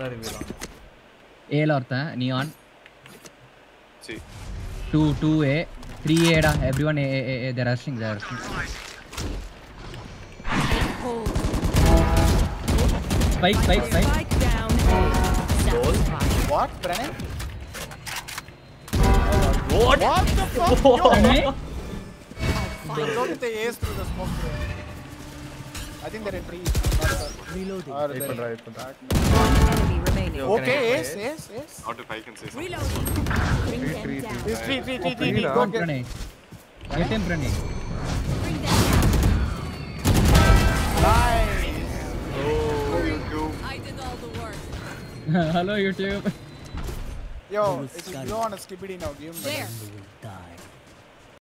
தான் ரிவீல் ஆகும் ஏல ஒருத்தன் neon See. Two two A three ஏடா every one A A A there rushing there rushing spike spike spike Spike down. Satisfied. What, Brennan? What? What the fuck? Yo, Fine. don't they ace through the smoke, bro. I think they're three. trees. Reloading. Or they're right, right. One enemy remaining. Okay, ace, ace, ace. Not if I can say something. Reloading. Tree, tree, tree. It's tree, tree, tree, tree. Go get it. Get him, Prani. Nice. Oh, YouTube. I did all the work. Hello, YouTube. Yo, it's, you don't want to skip it now. Give him there.